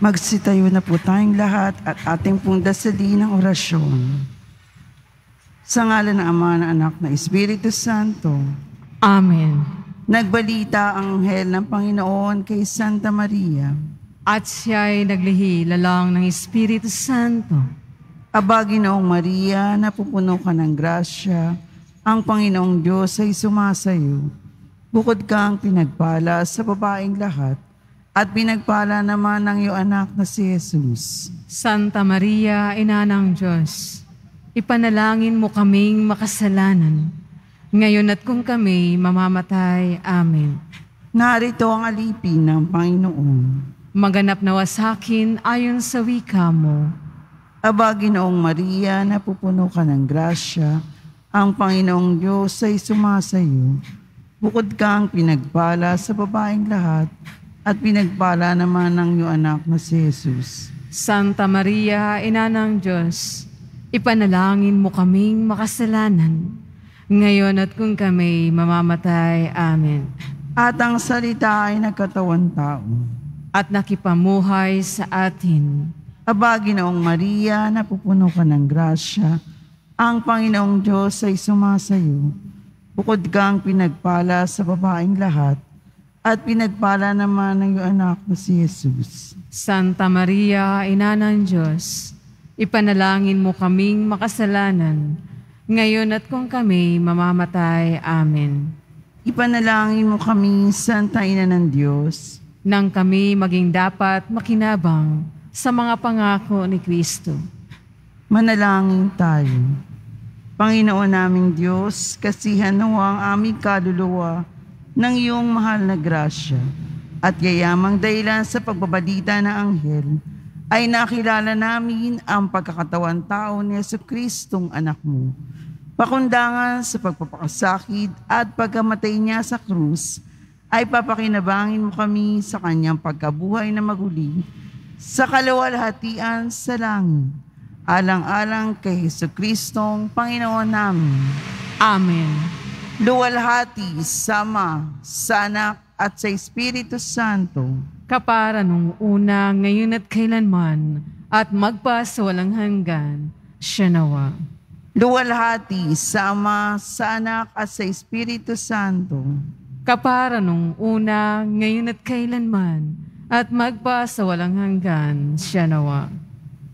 Magsitayo na po tayong lahat at ating pong dasalin ng orasyon. Sa ngalan ng Ama na Anak na Espiritu Santo. Amen. Nagbalita ang anghel ng Panginoon kay Santa Maria. At siya ay naglihi lalang ng Espiritu Santo. Aba, Ginoong Maria, napupuno ka ng grasya, ang Panginoong Diyos ay sumasayo. Bukod kang pinagpala sa babaeng lahat, at pinagpala naman ng iyong anak na si Jesus. Santa Maria, Ina ng Diyos, ipanalangin mo kaming makasalanan, ngayon at kung kami mamamatay. Amen. Narito ang alipin ng Panginoon. Maganap nawa sa akin ayon sa wika mo. Aba, Ginoong Maria, napupuno ka ng grasya, ang Panginoong Diyos ay sumasayo. Bukod kang pinagpala sa babaeng lahat, at pinagpala naman ng iyong anak na si Jesus. Santa Maria, Ina ng Diyos, ipanalangin mo kaming makasalanan, ngayon at kung kami mamamatay. Amen. At ang salita ay nagkatawan tao. At nakipamuhay sa atin. Aba, Ginoong Maria, napupuno ka ng grasya, ang Panginoong Diyos ay sumasayo. Bukod kang pinagpala sa babaeng lahat, at pinagpala naman ng iyong anak na si Jesus. Santa Maria, Ina ng Diyos, ipanalangin mo kaming makasalanan, ngayon at kung kami mamamatay. Amen. Ipanalangin mo kami, Santa Ina ng Diyos, Nang kami maging dapat makinabang sa mga pangako ni Kristo. manalangin tayo. Panginoon naming Diyos, kasihan mo ang aming kaluluwa ng iyong mahal na grasya at yayamang dahilan sa pagbabalita ng anghel ay nakilala namin ang pagkakatawan tao ni Yesu Kristong anak mo. Pakundangan sa pagpapakasakit at pagkamatay niya sa krus, ay papakinabangin mo kami sa kanyang pagkabuhay na maguli sa kalawalhatian sa langit. Alang-alang kay Heso Kristong Panginoon namin. Amen. Luwalhati, sama, sa anak at sa Espiritu Santo. Kapara nung una, ngayon at kailanman, at magpa sa walang hanggan, siya nawa. Luwalhati, sama, sa anak at sa Espiritu Santo. Kapara nung una, ngayon at kailanman, at magpa sa walang hanggan, siya nawa.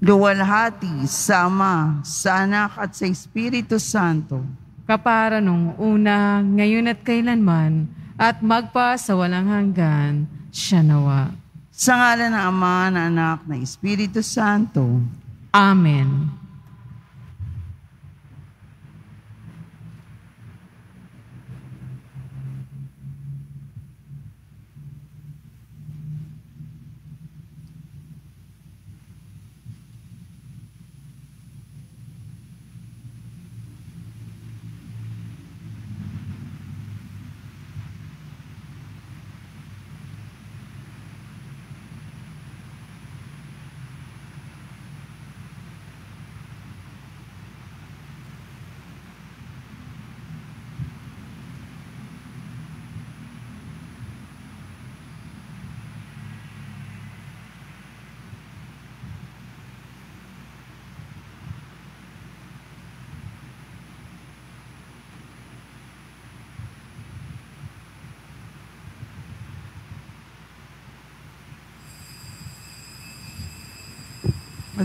Luwalhati, sama, sa anak at sa Espiritu Santo. Kapara nung una, ngayon at kailanman, at magpa sa walang hanggan, siya nawa. Sa ngalan ng Ama, na Anak, na Espiritu Santo. Amen.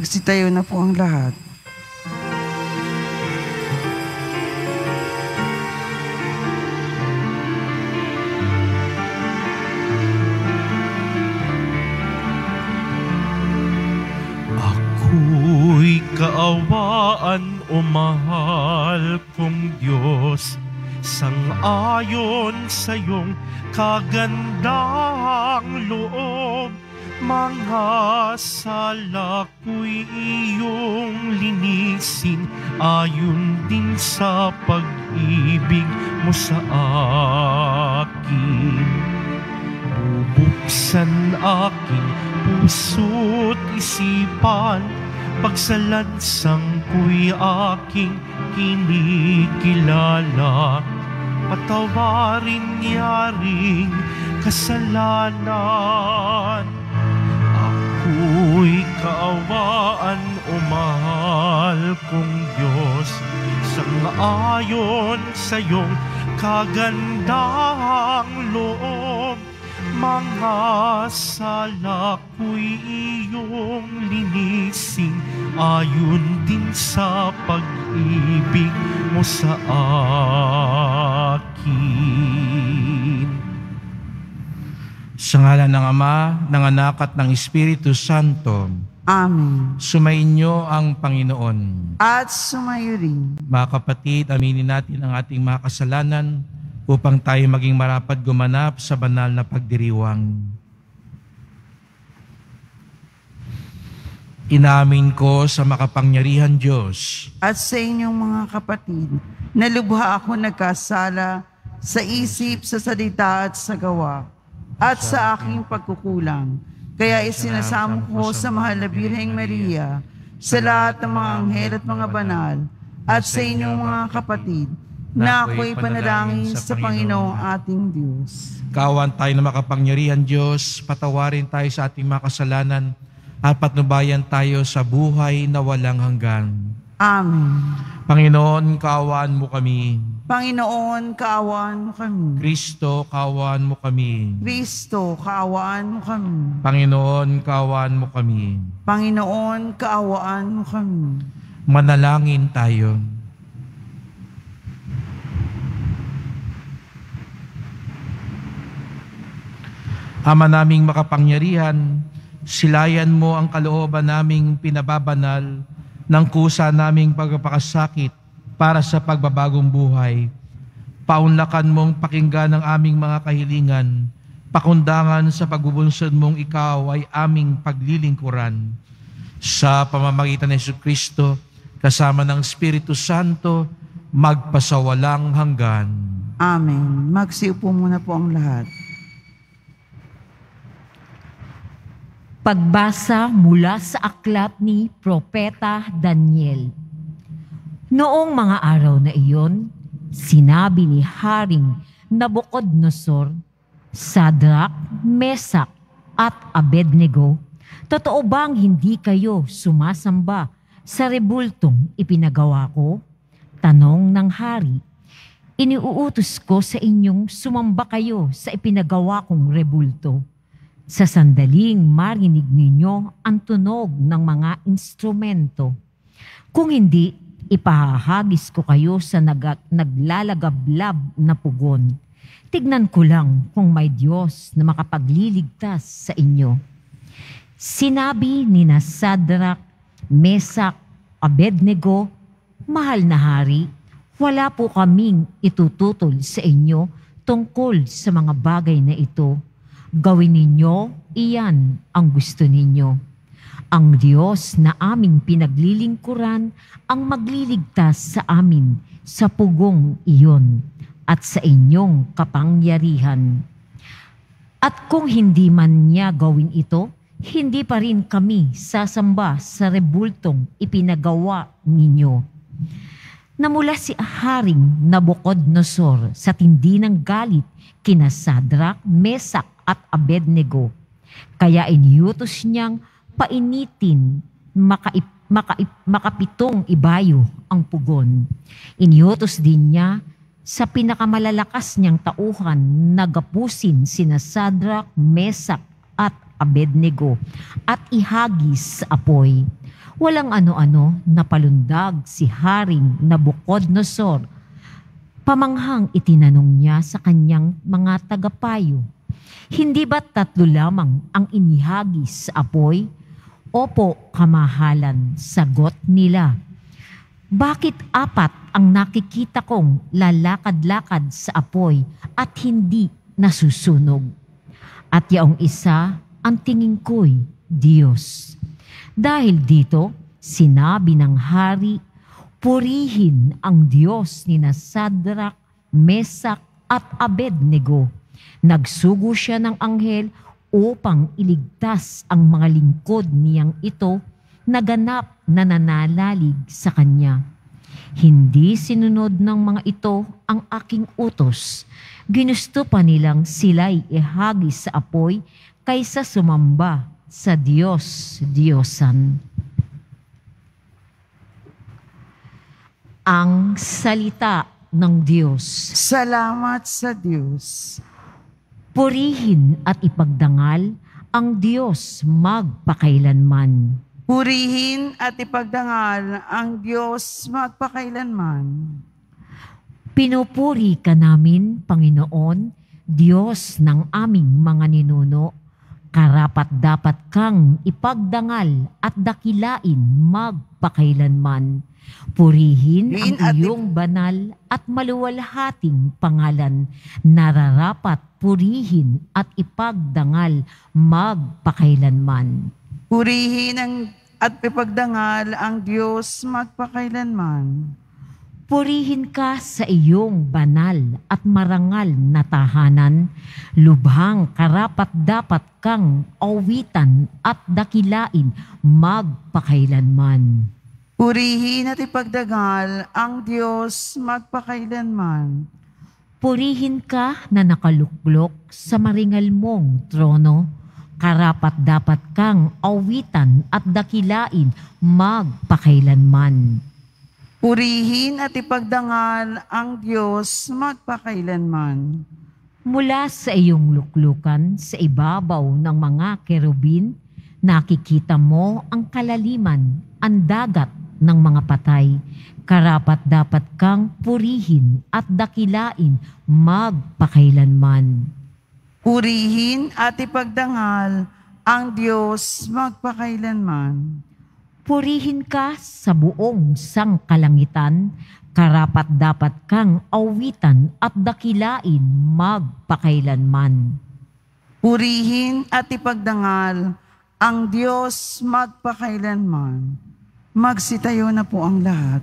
Magsitayo na po ang lahat. Ako'y kaawaan o mahal kong Diyos, sang-ayon sa iyong kagandahang loob. Mga sala ko'y iyong linisin, ayon din sa pag-ibig mo sa akin. Bubuksan aking puso't isipan. Pagsalansang ko'y aking kinikilala. Patawarin niya ring kasalanan Ako'y kaawaan o mahal kong Diyos Sang-ayon sa iyong kagandahang loob. Mga sala ko'y iyong linisin Ayon din sa pag-ibig mo sa akin Sa ngalan ng Ama, ng Anak at ng Espiritu Santo, Amen. sumainyo ang Panginoon. At sumayo rin. Mga kapatid, aminin natin ang ating mga kasalanan upang tayo maging marapat gumanap sa banal na pagdiriwang. Inamin ko sa makapangyarihan Diyos At sa inyong mga kapatid, na lubha ako nagkasala sa isip, sa salita at sa gawa, at sa aking pagkukulang. Kaya isinasamo ko sa mahal na Birheng Maria, sa lahat ng mga anghel at mga banal, at sa inyong mga kapatid, na ako'y panalangin sa Panginoong ating Diyos. Kawan tayo na makapangyarihan Diyos, patawarin tayo sa ating mga kasalanan at patnubayan tayo sa buhay na walang hanggan. Amen. Panginoon, kaawaan mo kami. Panginoon, kaawaan mo kami. Kristo, kaawaan mo kami. Kristo, kaawaan mo kami. Panginoon, kaawaan mo kami. Panginoon, kaawaan mo kami. Manalangin tayo. Ama naming makapangyarihan, silayan mo ang kalooban naming pinababanal ng kusa naming pagpapakasakit para sa pagbabagong buhay. Paunlakan mong pakinggan ang aming mga kahilingan, pakundangan sa pagbubunsod mong ikaw ay aming paglilingkuran. Sa pamamagitan ng Yesu Kristo, kasama ng Espiritu Santo, magpasawalang hanggan. Amen. Magsiupo muna po ang lahat. Pagbasa mula sa aklat ni Propeta Daniel. Noong mga araw na iyon, sinabi ni Haring Nabucodonosor, Sadrak, Mesak at Abednego, Totoo bang hindi kayo sumasamba sa rebultong ipinagawa ko? Tanong ng hari. Iniuutos ko sa inyong sumamba kayo sa ipinagawa kong rebulto. Sa sandaling marinig ninyo ang tunog ng mga instrumento. Kung hindi, ipahahagis ko kayo sa nag- naglalagablab na pugon. Tignan ko lang kung may Diyos na makapagliligtas sa inyo. Sinabi ni na Sadrak, Mesak, Abednego, Mahal na hari, wala po kaming itututol sa inyo tungkol sa mga bagay na ito. Gawin ninyo, iyan ang gusto ninyo. Ang Diyos na aming pinaglilingkuran ang magliligtas sa amin sa pugong iyon at sa inyong kapangyarihan. At kung hindi man niya gawin ito, hindi pa rin kami sasamba sa rebultong ipinagawa ninyo. Namula si Haring Nabucodonosor sa tindi ng galit kina Sadrak, Mesak at Abednego. Kaya iniutos niyang painitin makaip, makaip, makapitong ibayo ang pugon. Iniutos din niya sa pinakamalalakas niyang tauhan nagapusin sina Sadrak, Mesak at Abednego at ihagis sa apoy. Walang ano-ano na palundag si Haring Nabucodonosor. Pamanghang itinanong niya sa kanyang mga tagapayo, Hindi ba tatlo lamang ang inihagis sa apoy? Opo, kamahalan, sagot nila. Bakit apat ang nakikita kong lalakad-lakad sa apoy at hindi nasusunog? At yaong isa ang tingin ko'y Diyos. Dahil dito, sinabi ng hari, purihin ang Diyos ni na Sadrak, Mesak at Abednego. Nagsugo siya ng anghel upang iligtas ang mga lingkod niyang ito na ganap na nananalig sa kanya. Hindi sinunod ng mga ito ang aking utos. Ginusto pa nilang sila'y ihagis sa apoy kaysa sumamba sa Diyos, Diyosan. Ang salita ng Diyos. Salamat sa Diyos. Purihin at ipagdangal ang Diyos magpakailanman. Purihin at ipagdangal ang Diyos magpakailanman. Pinupuri ka namin, Panginoon, Diyos ng aming mga ninuno. Karapat dapat kang ipagdangal at dakilain magpakailanman. Purihin ang iyong banal at maluwalhating pangalan. Nararapat purihin at ipagdangal magpakailanman. Purihin ang at ipagdangal ang Diyos magpakailanman. Purihin ka sa iyong banal at marangal na tahanan, lubhang karapat dapat kang awitan at dakilain magpakailanman. Purihin at ipagdangal ang Diyos magpakailanman. Purihin ka na nakaluklok sa maringal mong trono, karapat dapat kang awitan at dakilain magpakailanman. Purihin at ipagdangal ang Diyos magpakailanman. Mula sa iyong luklukan sa ibabaw ng mga kerubin, nakikita mo ang kalaliman, ang dagat ng mga patay. Karapat dapat kang purihin at dakilain magpakailanman. Purihin at ipagdangal ang Diyos magpakailanman. Purihin ka sa buong sangkalangitan, karapat dapat kang awitan at dakilain magpakailanman. Purihin at ipagdangal ang Diyos magpakailanman. Magsitayo na po ang lahat.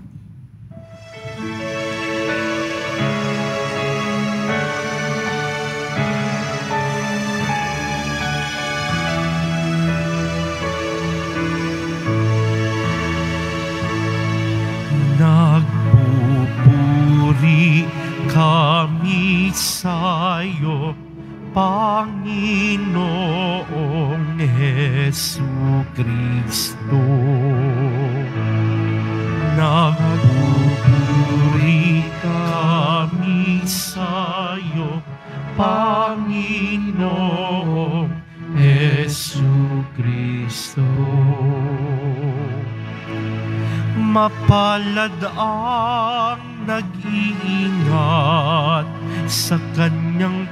Nagpupuri kami sa'yo, Panginoong Hesu Kristo. Nagpupuri kami sa'yo, Panginoong Hesu Kristo. Mapalad ang nag-iingat sa kanyang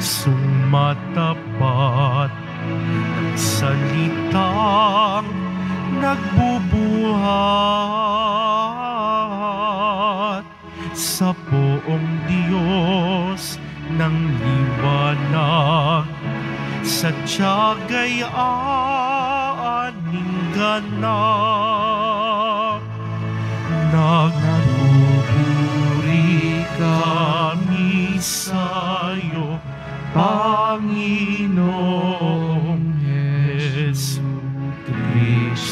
pusong matapat ng salitang nagbubuhat sa poong Diyos ng liwanag sa tiyagay aaning ganap. Nagpupuri kami sa'yo, Panginoong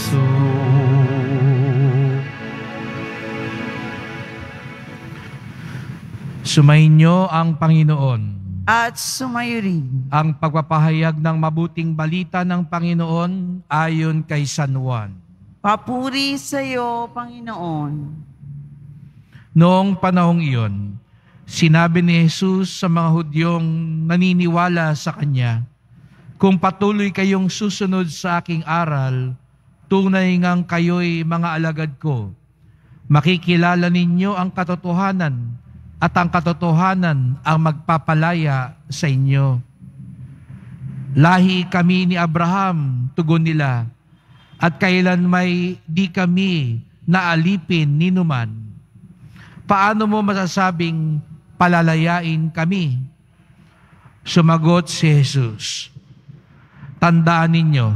Kristo. Sumainyo ang Panginoon. At sumayo rin. Ang pagpapahayag ng mabuting balita ng Panginoon ayon kay San Juan. Papuri sa iyo, Panginoon. Noong panahong iyon, sinabi ni Jesus sa mga Hudyong naniniwala sa Kanya, Kung patuloy kayong susunod sa aking aral, tunay ngang kayo'y mga alagad ko. Makikilala ninyo ang katotohanan at ang katotohanan ang magpapalaya sa inyo. Lahi kami ni Abraham, tugon nila, at kailan may di kami naalipin ni numan. Paano mo masasabing palalayain kami? Sumagot si Jesus, Tandaan ninyo,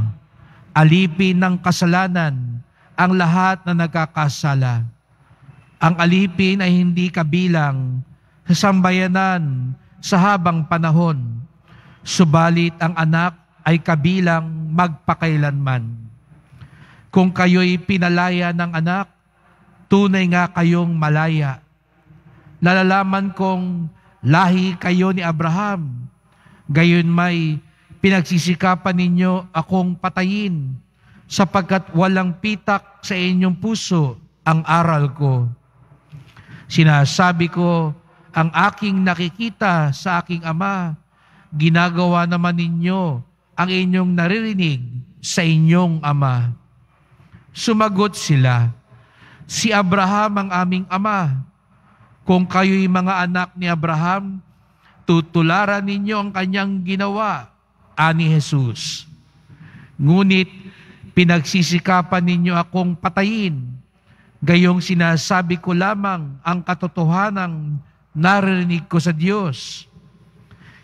alipin ng kasalanan ang lahat na nagkakasala. Ang alipin ay hindi kabilang sa sambayanan sa habang panahon, subalit ang anak ay kabilang magpakailanman. Kung kayo'y pinalaya ng anak, tunay nga kayong malaya. Nalalaman kong lahi kayo ni Abraham, gayon may pinagsisikapan ninyo akong patayin sapagkat walang pitak sa inyong puso ang aral ko. Sinasabi ko, ang aking nakikita sa aking ama, ginagawa naman ninyo ang inyong naririnig sa inyong ama. Sumagot sila, Si Abraham ang aming ama. Kung kayo'y mga anak ni Abraham, tutularan ninyo ang kanyang ginawa, ani Jesus. Ngunit pinagsisikapan ninyo akong patayin Gayong sinasabi ko lamang ang katotohanang naririnig ko sa Diyos.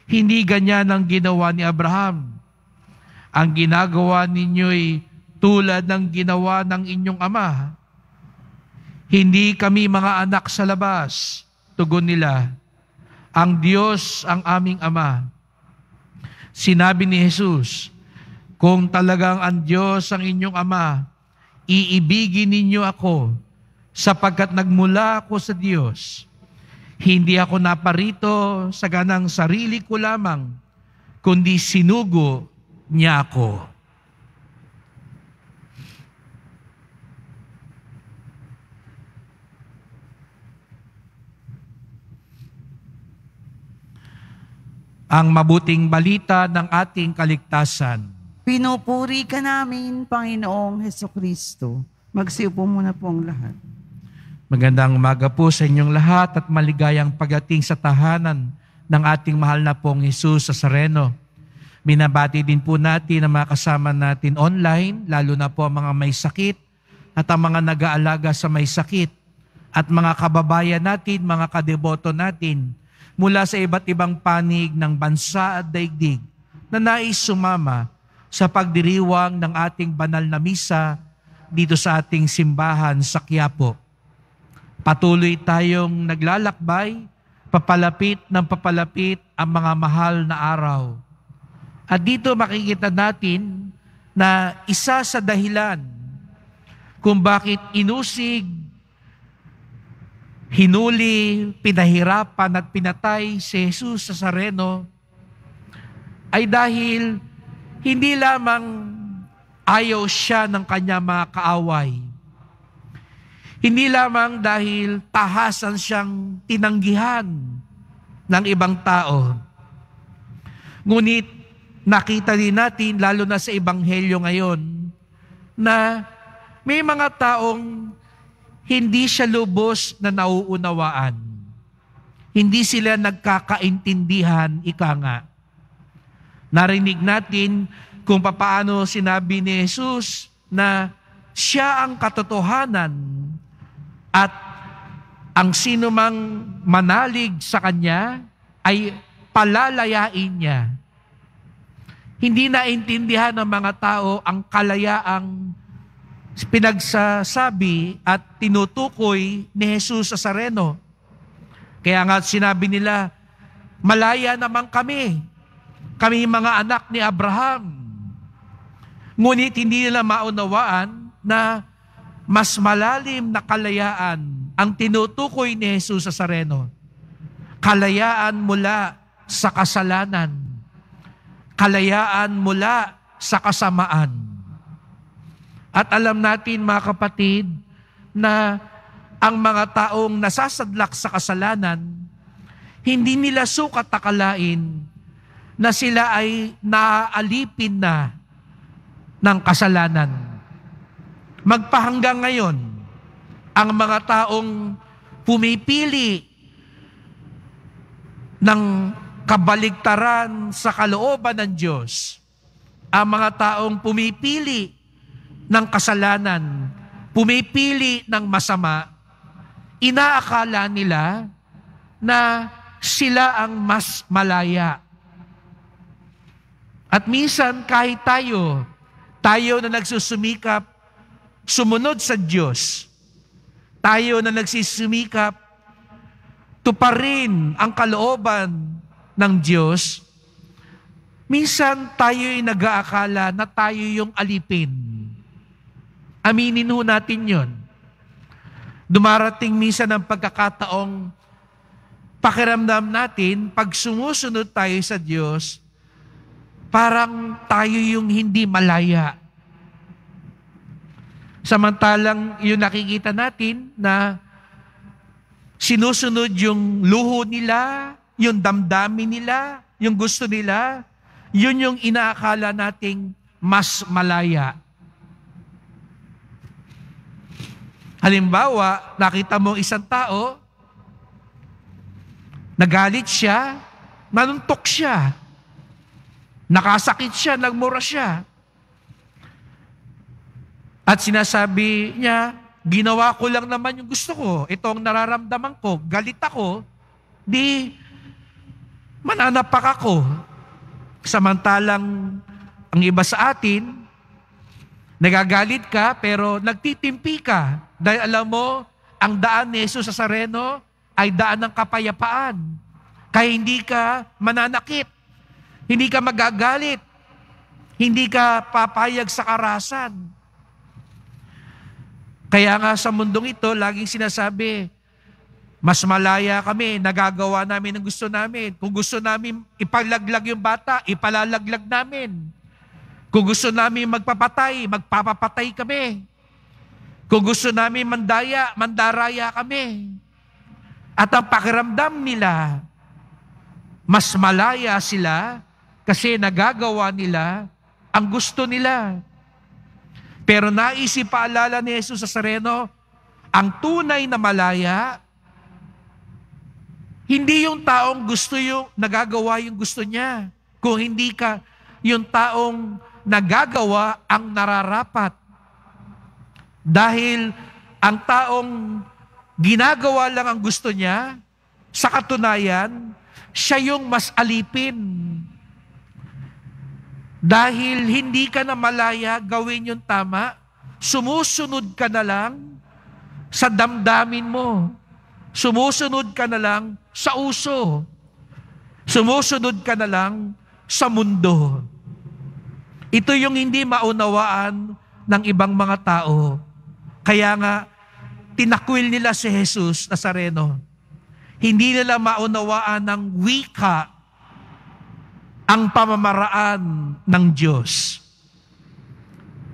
Hindi ganyan ang ginawa ni Abraham. Ang ginagawa ninyo'y tulad ng ginawa ng inyong ama. Hindi kami mga anak sa labas, tugon nila. Ang Diyos ang aming ama. Sinabi ni Jesus, kung talagang ang Diyos ang inyong ama, iibigin ninyo ako sapagkat nagmula ako sa Diyos. Hindi ako naparito sa ganang sarili ko lamang, kundi sinugo niya ako. Ang mabuting balita ng ating kaligtasan. Pinupuri ka namin, Panginoong Heso Kristo. Magsiupo muna po ang lahat. Magandang umaga po sa inyong lahat at maligayang pagdating sa tahanan ng ating mahal na pong Jesus sa Sareno. Binabati din po natin ang mga kasama natin online, lalo na po ang mga may sakit at ang mga nag-aalaga sa may sakit at mga kababayan natin, mga kadeboto natin mula sa iba't ibang panig ng bansa at daigdig na nais sumama sa pagdiriwang ng ating banal na misa dito sa ating simbahan sa Quiapo. Patuloy tayong naglalakbay, papalapit ng papalapit ang mga mahal na araw. At dito makikita natin na isa sa dahilan kung bakit inusig, hinuli, pinahirapan at pinatay si Jesus sa Sareno ay dahil hindi lamang ayaw siya ng kanya mga kaaway. Hindi lamang dahil tahasan siyang tinanggihan ng ibang tao. Ngunit nakita din natin, lalo na sa Ebanghelyo ngayon, na may mga taong hindi siya lubos na nauunawaan. Hindi sila nagkakaintindihan, ika nga. Narinig natin kung papaano sinabi ni Jesus na siya ang katotohanan at ang sino mang manalig sa Kanya ay palalayain niya. Hindi naintindihan ng mga tao ang kalayaang pinagsasabi at tinutukoy ni Jesus sa Sareno. Kaya nga sinabi nila, malaya naman kami. Kami mga anak ni Abraham. Ngunit hindi nila maunawaan na mas malalim na kalayaan ang tinutukoy ni Jesus sa Sareno. Kalayaan mula sa kasalanan. Kalayaan mula sa kasamaan. At alam natin mga kapatid na ang mga taong nasasadlak sa kasalanan, hindi nila sukat akalain na sila ay naaalipin na ng kasalanan. Magpahanggang ngayon, ang mga taong pumipili ng kabaligtaran sa kalooban ng Diyos, ang mga taong pumipili ng kasalanan, pumipili ng masama, inaakala nila na sila ang mas malaya. At minsan kahit tayo, tayo na nagsusumikap, sumunod sa Diyos, tayo na nagsisimikap, tuparin ang kalooban ng Diyos, minsan tayo'y nag-aakala na tayo yung alipin Aminin ho natin yon. Dumarating minsan ang pagkakataong pakiramdam natin, pag sumusunod tayo sa Diyos, parang tayo yung hindi malaya. Samantalang yung nakikita natin na sinusunod yung luho nila, yung damdamin nila, yung gusto nila, yun yung inaakala nating mas malaya. Halimbawa, nakita mo isang tao, nagalit siya, nanuntok siya, nakasakit siya, nagmura siya. At sinasabi niya, ginawa ko lang naman yung gusto ko, ito ang nararamdaman ko, galit ako, di mananapak ako. Samantalang ang iba sa atin, nagagalit ka pero nagtitimpi ka dahil alam mo, ang daan ni Jesus sa Sareno ay daan ng kapayapaan. Kaya hindi ka mananakit, hindi ka magagalit, hindi ka papayag sa karasan. Kaya nga sa mundong ito, laging sinasabi, mas malaya kami, nagagawa namin ang gusto namin. Kung gusto namin ipalaglag yung bata, ipalalaglag namin. Kung gusto namin magpapatay, magpapapatay kami. Kung gusto namin mandaya, mandaraya kami. At ang pakiramdam nila, mas malaya sila kasi nagagawa nila ang gusto nila. Pero naisip paalala ni Jesus sa Sareno, ang tunay na malaya, hindi yung taong gusto yung nagagawa yung gusto niya. Kung hindi ka yung taong nagagawa ang nararapat. Dahil ang taong ginagawa lang ang gusto niya, sa katunayan, siya yung mas alipin dahil hindi ka na malaya gawin yung tama, sumusunod ka na lang sa damdamin mo. Sumusunod ka na lang sa uso. Sumusunod ka na lang sa mundo. Ito yung hindi maunawaan ng ibang mga tao. Kaya nga, tinakwil nila si Jesus Nazareno. Hindi nila maunawaan ng wika ang pamamaraan ng Diyos.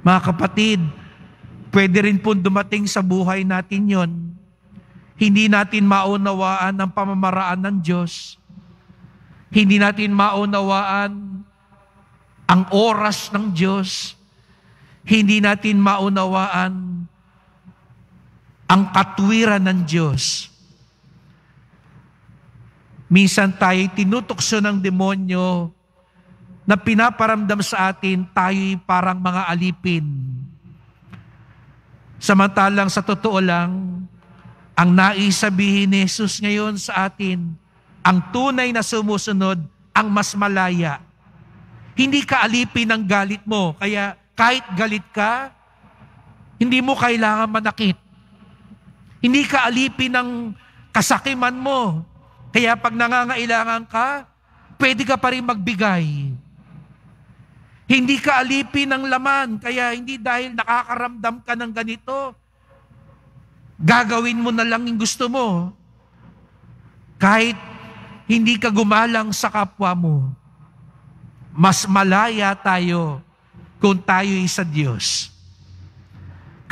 Mga kapatid, pwede rin po dumating sa buhay natin yon. Hindi natin maunawaan ang pamamaraan ng Diyos. Hindi natin maunawaan ang oras ng Diyos. Hindi natin maunawaan ang katwiran ng Diyos. Minsan tayo tinutokso ng demonyo na pinaparamdam sa atin tayo'y parang mga alipin. Samantalang sa totoo lang, ang naisabihin ni Jesus ngayon sa atin, ang tunay na sumusunod, ang mas malaya. Hindi ka alipin ng galit mo, kaya kahit galit ka, hindi mo kailangan manakit. Hindi ka alipin ng kasakiman mo, kaya pag nangangailangan ka, pwede ka pa rin magbigay. Hindi ka alipin ng laman, kaya hindi dahil nakakaramdam ka ng ganito, gagawin mo na lang yung gusto mo. Kahit hindi ka gumalang sa kapwa mo, mas malaya tayo kung tayo ay sa Diyos.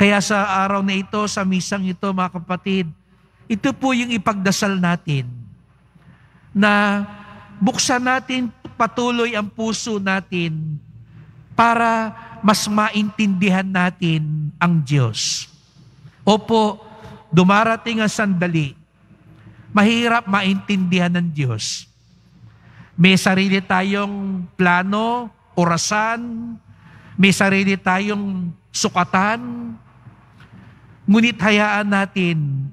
Kaya sa araw na ito, sa misang ito, mga kapatid, ito po yung ipagdasal natin na buksan natin patuloy ang puso natin para mas maintindihan natin ang Diyos. Opo, dumarating ang sandali, mahirap maintindihan ng Diyos. May sarili tayong plano, orasan, may sarili tayong sukatan, ngunit hayaan natin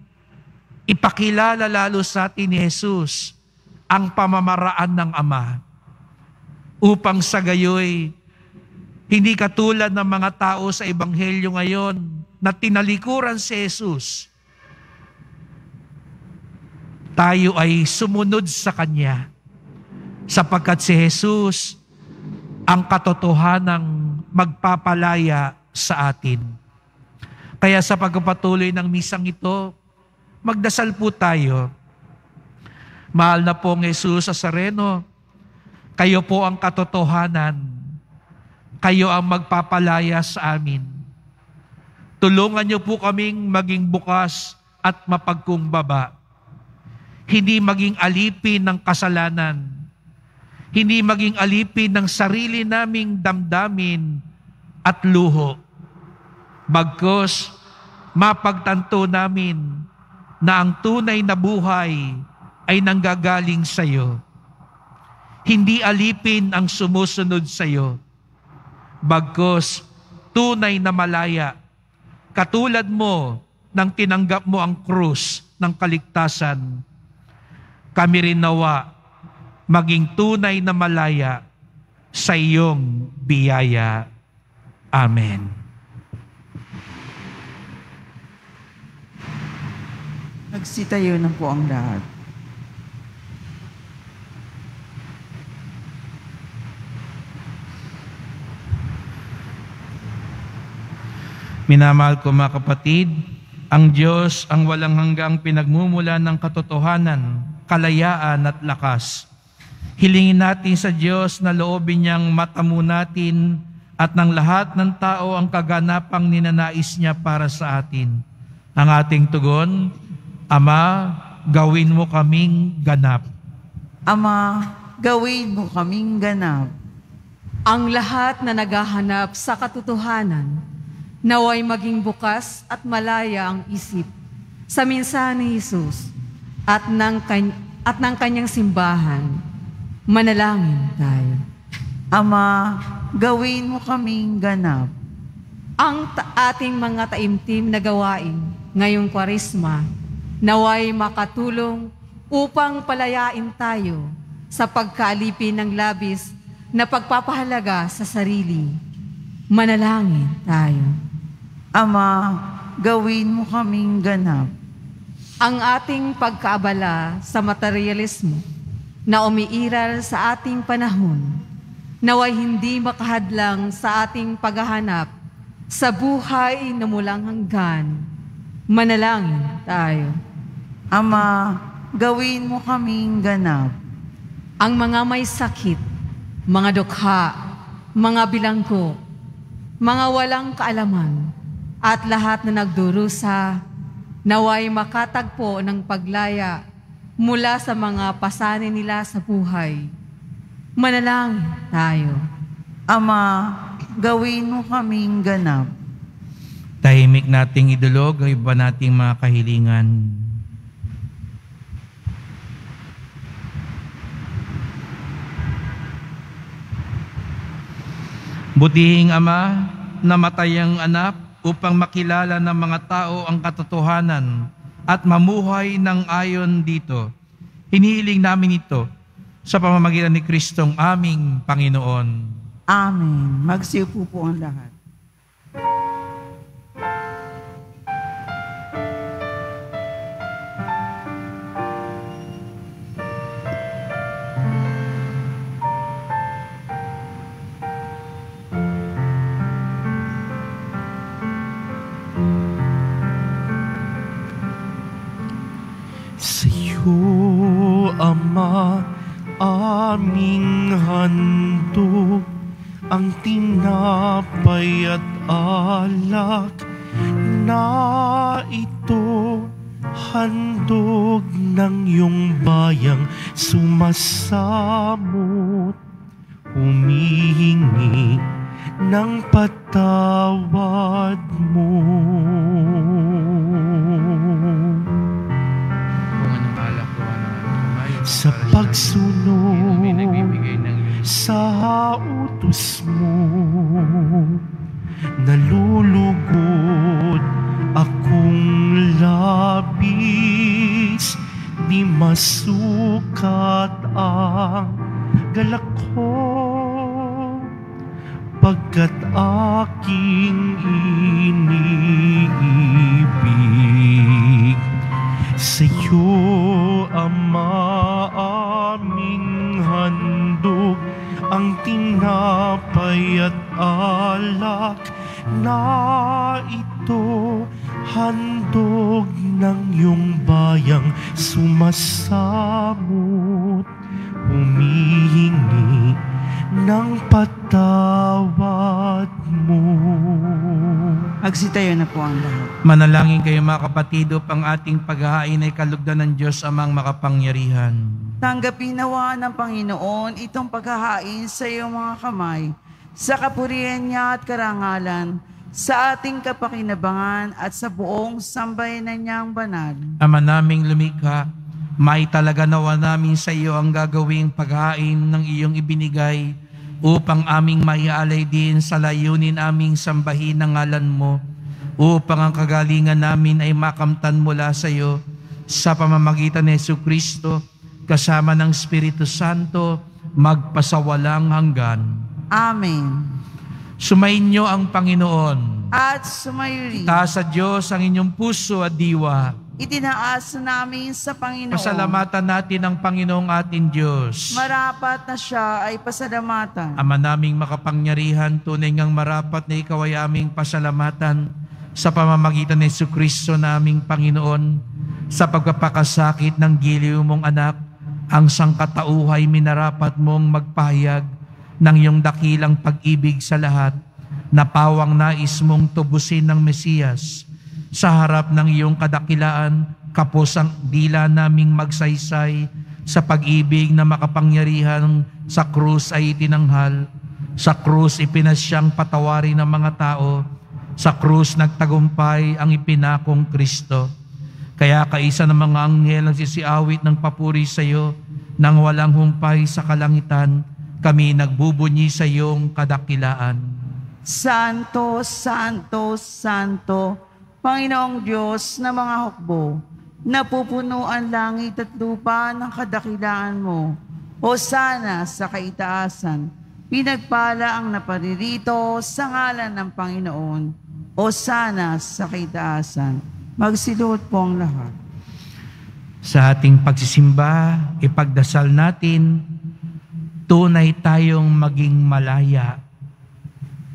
ipakilala lalo sa atin ni Jesus ang pamamaraan ng Ama upang sa gayoy hindi katulad ng mga tao sa Ebanghelyo ngayon na tinalikuran si Jesus. Tayo ay sumunod sa Kanya sapagkat si Jesus ang katotohanang magpapalaya sa atin. Kaya sa pagpapatuloy ng misang ito, magdasal po tayo. Mahal na pong Jesus sa Sareno, kayo po ang katotohanan kayo ang magpapalaya sa amin. Tulungan niyo po kaming maging bukas at mapagkumbaba. Hindi maging alipin ng kasalanan. Hindi maging alipin ng sarili naming damdamin at luho. Bagkos, mapagtanto namin na ang tunay na buhay ay nanggagaling sa iyo. Hindi alipin ang sumusunod sa iyo Bagkos, tunay na malaya, katulad mo nang tinanggap mo ang krus ng kaligtasan, kami rin nawa maging tunay na malaya sa iyong biyaya. Amen. Nagsitayo na po ang lahat. Minamahal ko mga kapatid, ang Diyos ang walang hanggang pinagmumula ng katotohanan, kalayaan at lakas. Hilingin natin sa Diyos na loobin niyang matamu natin at ng lahat ng tao ang kaganapang ninanais niya para sa atin. Ang ating tugon, Ama, gawin mo kaming ganap. Ama, gawin mo kaming ganap. Ang lahat na naghahanap sa katotohanan, naway maging bukas at malaya ang isip sa minsan ni Jesus at ng, at ng kanyang simbahan. Manalangin tayo. Ama, gawin mo kaming ganap. Ang ta- ating mga taimtim na gawain ngayong kwarisma, naway makatulong upang palayain tayo sa pagkaalipin ng labis na pagpapahalaga sa sarili. Manalangin tayo. Ama, gawin mo kaming ganap. Ang ating pagkaabala sa materialismo na umiiral sa ating panahon, naway hindi makahadlang sa ating paghahanap sa buhay na mulang hanggan. Manalangin tayo. Ama, gawin mo kaming ganap. Ang mga may sakit, mga dukha, mga bilanggo, mga walang kaalaman, at lahat na nagdurusa, naway makatagpo ng paglaya mula sa mga pasanin nila sa buhay. Manalangin tayo. Ama, gawin mo kaming ganap. Tahimik nating idulog ang iba nating mga kahilingan. Butihing Ama, namatay ang anak upang makilala ng mga tao ang katotohanan at mamuhay ng ayon dito. Hinihiling namin ito sa pamamagitan ni Kristong aming Panginoon. Amen. Magsiupo po ang lahat. At alak Magsitayo na po ang lahat. Manalangin kayo mga kapatid upang ating paghahain ay kalugdan ng Diyos amang makapangyarihan. Tanggapin nawa ng Panginoon itong paghahain sa iyong mga kamay, sa kapurihan niya at karangalan, sa ating kapakinabangan at sa buong sambayanan niyang banal. Ama naming lumikha, may talaga nawa namin sa iyo ang gagawing paghain ng iyong ibinigay upang aming maialay din sa layunin aming sambahin ng ngalan mo upang ang kagalingan namin ay makamtan mula sa iyo sa pamamagitan ni Yesu Kristo kasama ng Espiritu Santo magpasawalang hanggan. Amen. Sumainyo ang Panginoon. At sumayo rin, Taas sa Diyos ang inyong puso at diwa. Itinaas namin sa Panginoon. Pasalamatan natin ang Panginoong ating Diyos. Marapat na siya ay pasalamatan. Ama naming makapangyarihan, tunay ngang marapat na ikaw ay aming pasalamatan sa pamamagitan ni Kristo na aming Panginoon sa pagpapakasakit ng giliw mong anak, ang sangkatauhay minarapat mong magpahayag ng iyong dakilang pag-ibig sa lahat na pawang nais mong tubusin ng Mesiyas sa harap ng iyong kadakilaan, kapos ang dila naming magsaysay sa pag-ibig na makapangyarihan sa krus ay itinanghal. Sa krus ipinasyang patawari ng mga tao. Sa krus nagtagumpay ang ipinakong Kristo. Kaya kaisa ng mga anghel nagsisiawit ng papuri sa iyo nang walang humpay sa kalangitan, kami nagbubunyi sa iyong kadakilaan. Santo, Santo, Santo, Panginoong Diyos na mga hukbo, napupuno ang langit at lupa ng kadakilaan mo. O sana sa kaitaasan, pinagpala ang naparirito sa ngalan ng Panginoon. O sana sa kaitaasan, magsilot po ang lahat. Sa ating pagsisimba, ipagdasal natin, tunay tayong maging malaya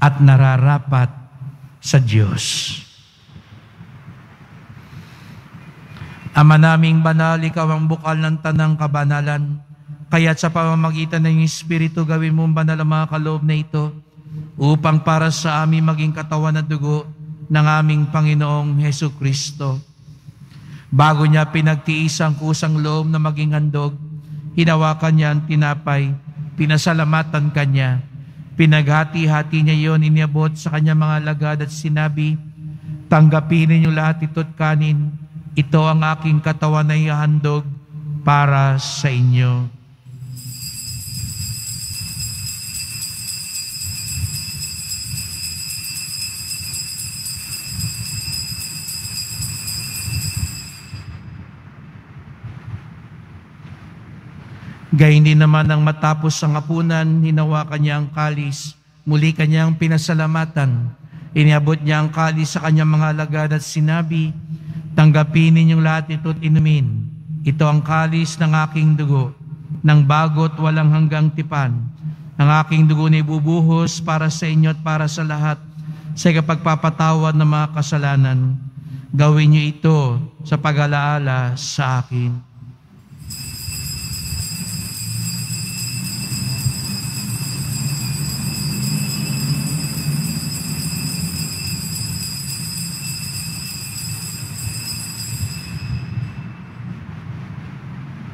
at nararapat sa Diyos. Ama naming banal, ikaw ang bukal ng tanang kabanalan. Kaya't sa pamamagitan ng Espiritu, gawin mo banal ang mga kaloob na ito upang para sa amin maging katawan at dugo ng aming Panginoong Heso Kristo. Bago niya pinagtiis ang kusang loob na maging handog, hinawakan niya ang tinapay, pinasalamatan kanya, pinaghati-hati niya yon iniabot sa kanya mga lagad at sinabi, Tanggapin ninyo lahat ito't kanin, ito ang aking katawan na ihandog para sa inyo. Gayun din naman ang matapos ang hapunan, hinawakan niya ang kalis, muli kanyang pinasalamatan. Iniabot niya ang kalis sa kanyang mga alagad at sinabi, Tanggapin ninyong lahat ito't inumin. Ito ang kalis ng aking dugo, ng bagot walang hanggang tipan. Ang aking dugo na ibubuhos para sa inyo at para sa lahat sa kapagpapatawad ng mga kasalanan. Gawin niyo ito sa pag-alaala sa akin.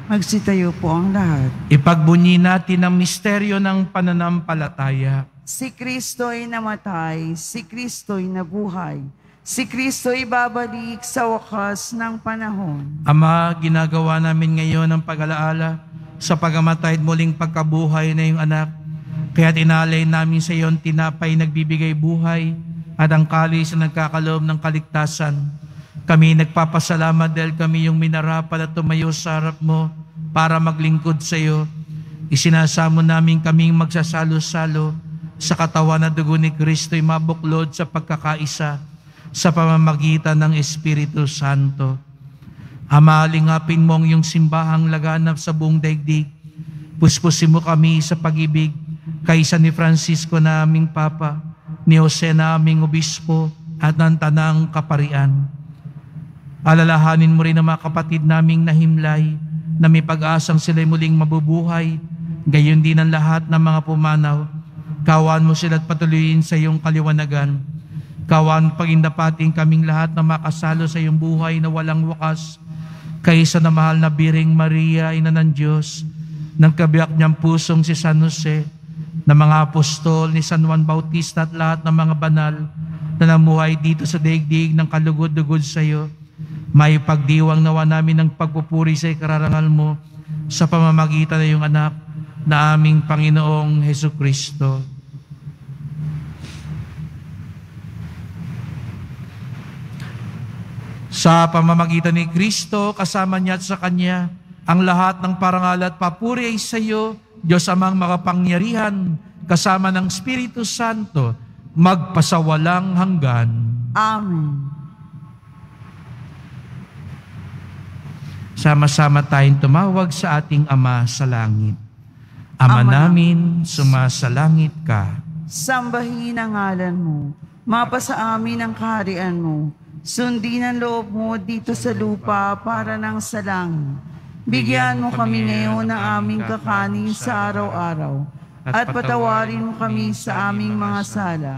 Magsitayo po ang lahat. Ipagbunyi natin ang misteryo ng pananampalataya. Si Kristo'y namatay, si Kristo'y nabuhay, si Kristo'y babalik sa wakas ng panahon. Ama, ginagawa namin ngayon ang pag-alaala sa pagamatay at muling pagkabuhay na iyong anak. Kaya tinalay namin sa iyo ang tinapay nagbibigay buhay at ang kalis na nagkakaloob ng kaligtasan. Kami nagpapasalamat dahil kami yung minarapat at tumayo sa harap mo para maglingkod sa iyo. Isinasamo namin kaming magsasalo-salo sa katawan at dugo ni Kristo'y mabuklod sa pagkakaisa sa pamamagitan ng Espiritu Santo. Ama, lingapin mo ang iyong simbahang laganap sa buong daigdig. Puspusin mo kami sa pag-ibig kaysa ni Francisco na aming Papa, ni Jose na aming Obispo, at ng Tanang Kaparian. Alalahanin mo rin ang mga kapatid naming nahimlay na may pag-asang sila'y muling mabubuhay, gayon din ang lahat ng mga pumanaw. Kawan mo sila at patuloyin sa iyong kaliwanagan. Kawan pagindapating kaming lahat na makasalo sa iyong buhay na walang wakas, kaysa na mahal na Biring Maria, Ina ng Diyos, ng kabiyak niyang pusong si San Jose, na mga apostol ni San Juan Bautista at lahat ng mga banal na namuhay dito sa daigdig ng kalugod-lugod sa iyo, may pagdiwang nawa namin ng pagpupuri sa ikararangal mo sa pamamagitan ng iyong anak na aming Panginoong Heso Kristo. Sa pamamagitan ni Kristo, kasama niya at sa Kanya, ang lahat ng parangal at papuri ay sa iyo, Diyos amang makapangyarihan, kasama ng Espiritu Santo, magpasawalang hanggan. Amen. Sama-sama tayong tumawag sa ating Ama sa langit. Ama, Ama namin, sumasalangit ka. Sambahin ang ngalan mo. Mapasa amin ang kaharian mo. Sundin ang loob mo dito sa lupa para ng salang. Bigyan mo kami ngayon ng aming kakanin sa araw-araw. At patawarin mo kami sa aming mga sala.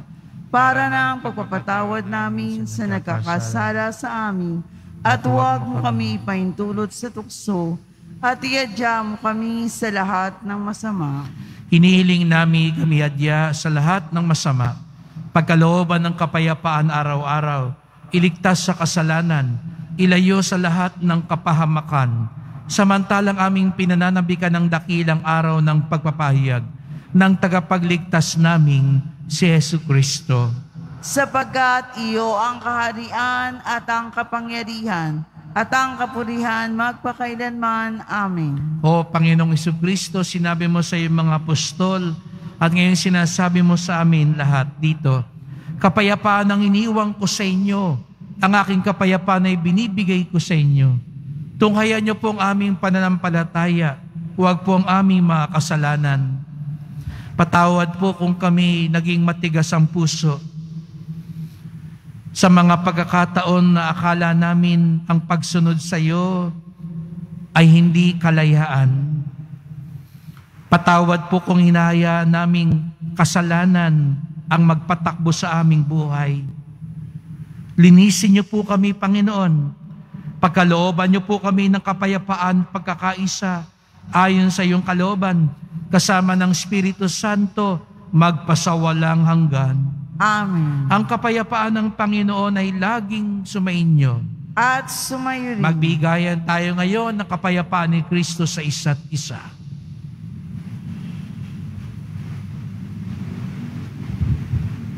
Para na ang pagpapatawad namin sa nagkakasala sa amin. At huwag mo kami ipaintulot sa tukso. At iadya mo kami sa lahat ng masama. Hinihiling namin kami adya sa lahat ng masama, pagkalooban ng kapayapaan araw-araw, iligtas sa kasalanan, ilayo sa lahat ng kapahamakan, samantalang aming pinananabikan ng dakilang araw ng pagpapahayag ng tagapagligtas naming si Yesu Kristo. Sapagkat iyo ang kaharian at ang kapangyarihan at ang kapurihan magpakailanman. Amen. O Panginoong Kristo, sinabi mo sa iyong mga apostol at ngayon sinasabi mo sa amin lahat dito, kapayapaan ang iniwang ko sa inyo, ang aking kapayapaan ay binibigay ko sa inyo. Tunghayan niyo po ang aming pananampalataya, huwag po ang aming mga kasalanan. Patawad po kung kami naging matigas ang puso sa mga pagkakataon na akala namin ang pagsunod sa iyo ay hindi kalayaan. Patawad po kung hinaya naming kasalanan ang magpatakbo sa aming buhay. Linisin niyo po kami, Panginoon. Pagkalooban niyo po kami ng kapayapaan, pagkakaisa, ayon sa iyong kalooban, kasama ng Espiritu Santo, magpasawalang hanggan. Amen. Ang kapayapaan ng Panginoon ay laging sumainyo. At sumayo rin. Magbigayan tayo ngayon ng kapayapaan ni Kristo sa isa't isa.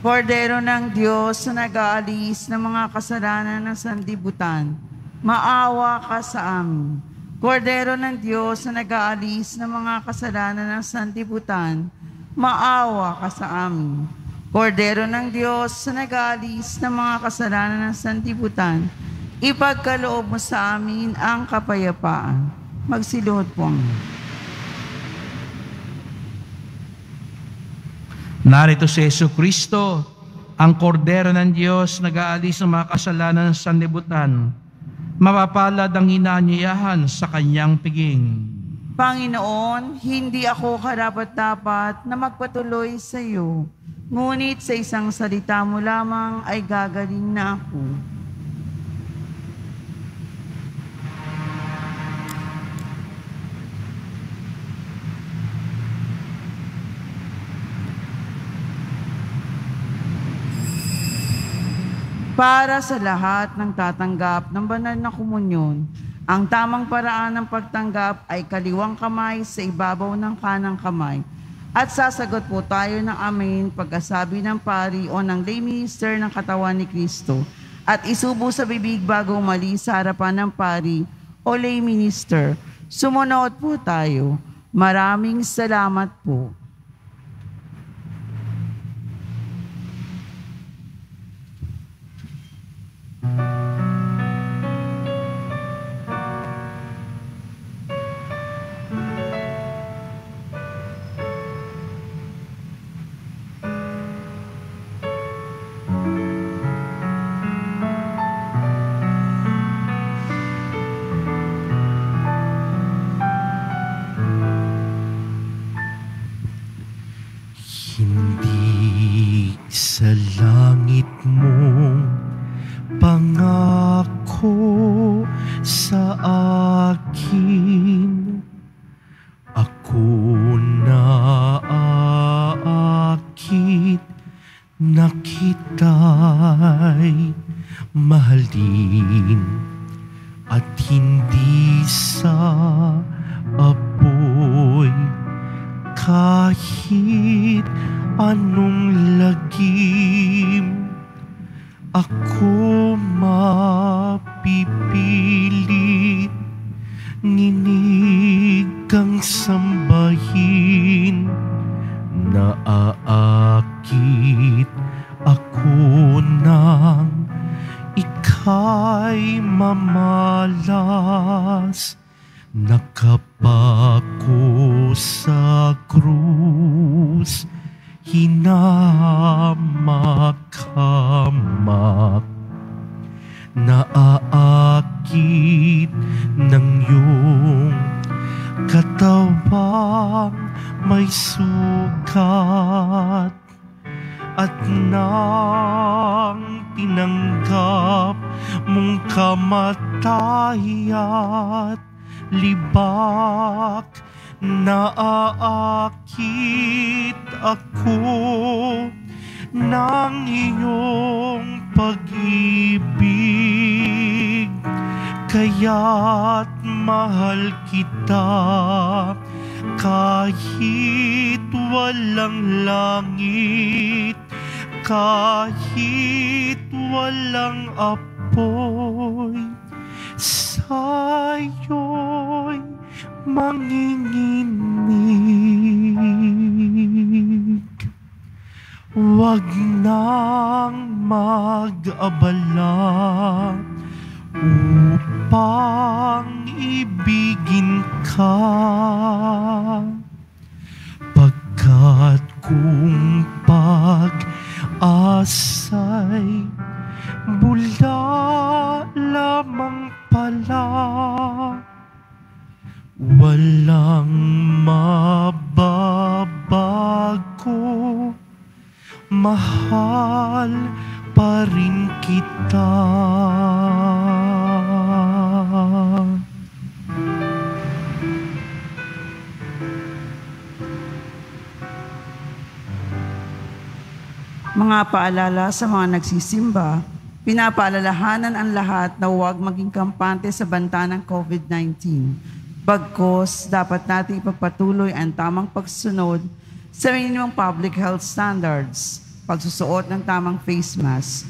Kordero ng Diyos na nag-aalis ng mga kasalanan ng sandibutan, maawa ka sa amin. Kordero ng Diyos na nag-aalis ng mga kasalanan ng sandibutan, maawa ka sa amin. Kordero ng Diyos na nag-aalis ng mga kasalanan ng sandibutan, ipagkaloob mo sa amin ang kapayapaan. Magsiluhod po ang Narito si Yesu Kristo, ang kordero ng Diyos, nag-aalis ng mga kasalanan sa sanlibutan. Mapapalad ang inaanyayahan sa kanyang piging. Panginoon, hindi ako karapat-dapat na magpatuloy sa iyo. Ngunit sa isang salita mo lamang ay gagaling na ako. Para sa lahat ng tatanggap ng banal na komunyon, ang tamang paraan ng pagtanggap ay kaliwang kamay sa ibabaw ng kanang kamay. At sasagot po tayo ng amen pagkasabi ng pari o ng lay minister ng katawan ni Kristo at isubo sa bibig bago umali sa harapan ng pari o lay minister. Sumunod po tayo. Maraming salamat po. Hindi langit Huwag nang mag-abala upang ibigin ka Mga paalala sa mga nagsisimba, pinapaalalahanan ang lahat na huwag maging kampante sa banta ng COVID-19. Bagkos, dapat natin ipagpatuloy ang tamang pagsunod sa minimum public health standards, pagsusuot ng tamang face mask.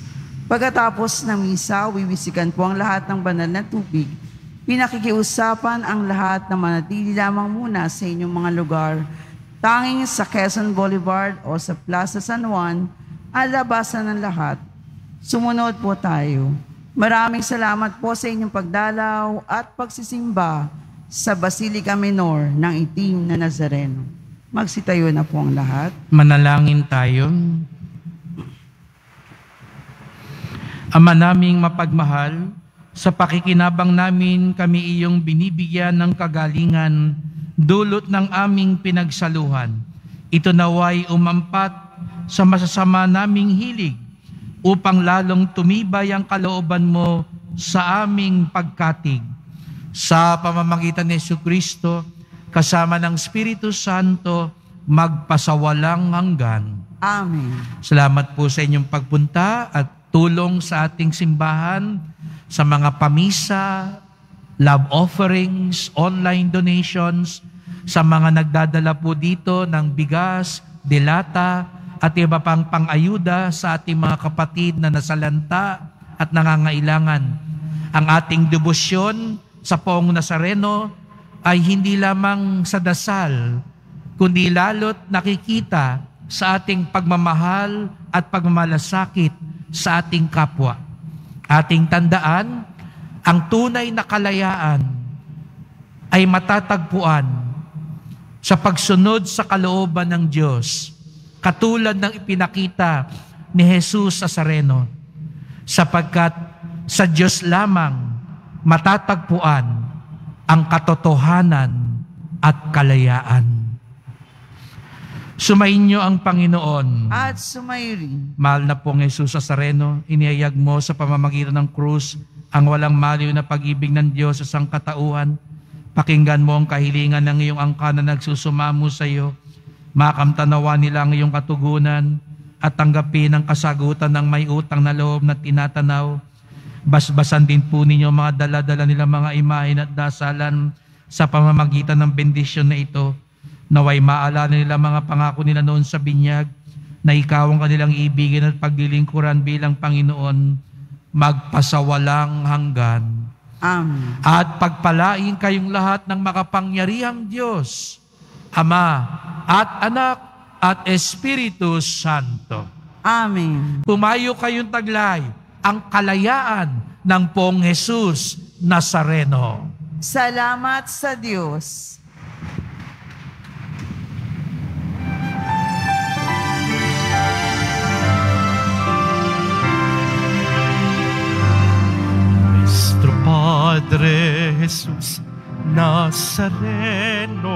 Pagkatapos ng misa, wiwisikan po ang lahat ng banal na tubig. Pinakikiusapan ang lahat na manatili lamang muna sa inyong mga lugar. Tanging sa Quezon Boulevard o sa Plaza San Juan, ang labasan ng lahat. Sumunod po tayo. Maraming salamat po sa inyong pagdalaw at pagsisimba sa Basilica Minor ng Itim na Nazareno. Magsitayo na po ang lahat. Manalangin tayo. Ama naming mapagmahal, sa pakikinabang namin kami iyong binibigyan ng kagalingan dulot ng aming pinagsaluhan. Ito naway umampat sa masasama naming hilig upang lalong tumibay ang kalooban mo sa aming pagkatig. Sa pamamagitan ni Yesu Kristo, kasama ng Espiritu Santo, magpasawalang hanggan. Amen. Salamat po sa inyong pagpunta at tulong sa ating simbahan, sa mga pamisa, love offerings, online donations, sa mga nagdadala po dito ng bigas, dilata, at iba pang pang-ayuda sa ating mga kapatid na nasalanta at nangangailangan. Ang ating debosyon sa Poong Nazareno ay hindi lamang sa dasal, kundi lalo't nakikita sa ating pagmamahal at pagmamalasakit sa ating kapwa. Ating tandaan, ang tunay na kalayaan ay matatagpuan sa pagsunod sa kalooban ng Diyos, katulad ng ipinakita ni Jesus sa Sareno, sapagkat sa Diyos lamang matatagpuan ang katotohanan at kalayaan. Sumainyo ang Panginoon. At sumayri. Mahal na pong Jesus sa Sareno, iniyayag mo sa pamamagitan ng krus ang walang maliw na pag-ibig ng Diyos sa sangkatauhan. Pakinggan mo ang kahilingan ng iyong angka na nagsusumamo sa iyo. Makamtanawa nila ang iyong katugunan at tanggapin ang kasagutan ng may utang na loob na tinatanaw. Basbasan din po ninyo mga daladala nila mga imahin at dasalan sa pamamagitan ng bendisyon na ito. Naway maalala nila mga pangako nila noon sa binyag na ikaw ang kanilang ibigin at paglilingkuran bilang Panginoon magpasawalang hanggan. Amen. At pagpalain kayong lahat ng makapangyarihang Diyos, Ama at Anak at Espiritu Santo. Amen. Pumayo kayong taglay ang kalayaan ng pong Jesus Nazareno. Salamat sa Diyos. Nuestro Padre Jesus Nazareno,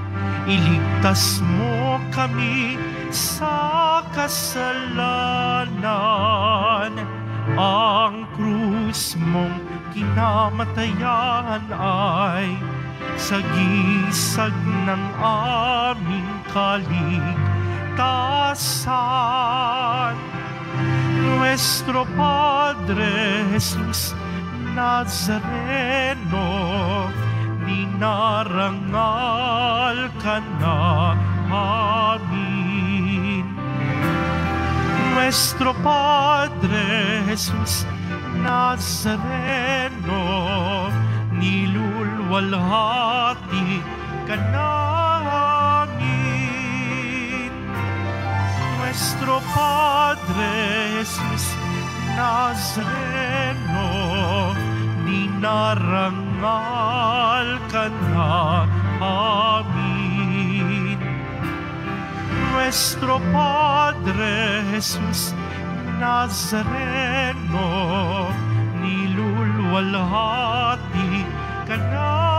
iligtas mo kami sa kasalanan. Ang krus mong kinamatayan ay sagisag ng aming kaligtasan. Nuestro Padre Jesus Nazareno, dinarangal ka na amin. Nuestro Padre Jesus Nazareno, nilulwalhati ka namin. Nuestro Padre Jesus Nazareno, dinarangal ka na amin. Nuestro Padre Jesus Nazareno, nilulwalhati ka namin.